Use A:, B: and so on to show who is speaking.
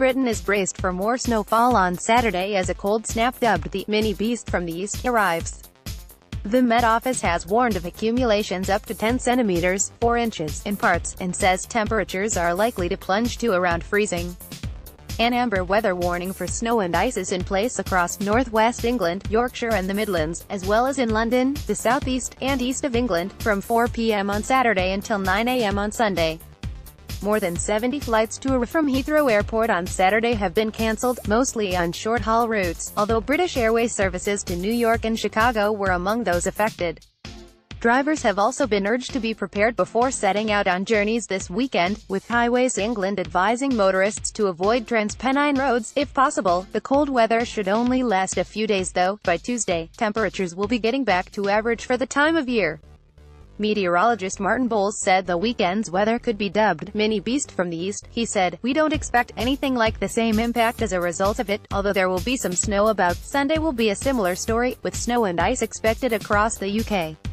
A: Britain is braced for more snowfall on Saturday as a cold snap dubbed the mini beast from the east arrives. The Met Office has warned of accumulations up to 10 centimeters, 4 inches, in parts, and says temperatures are likely to plunge to around freezing. An amber weather warning for snow and ice is in place across northwest England, Yorkshire and the Midlands, as well as in London, the southeast, and east of England, from 4 p.m. on Saturday until 9 a.m. on Sunday. More than 70 flights to or from Heathrow Airport on Saturday have been cancelled, mostly on short-haul routes, although British Airways services to New York and Chicago were among those affected. Drivers have also been urged to be prepared before setting out on journeys this weekend, with Highways England advising motorists to avoid Transpennine roads, if possible. The cold weather should only last a few days though. By Tuesday, temperatures will be getting back to average for the time of year. Meteorologist Martin Bowles said the weekend's weather could be dubbed mini beast from the east. He said, We don't expect anything like the same impact as a result of it, although there will be some snow about. Sunday will be a similar story, with snow and ice expected across the UK.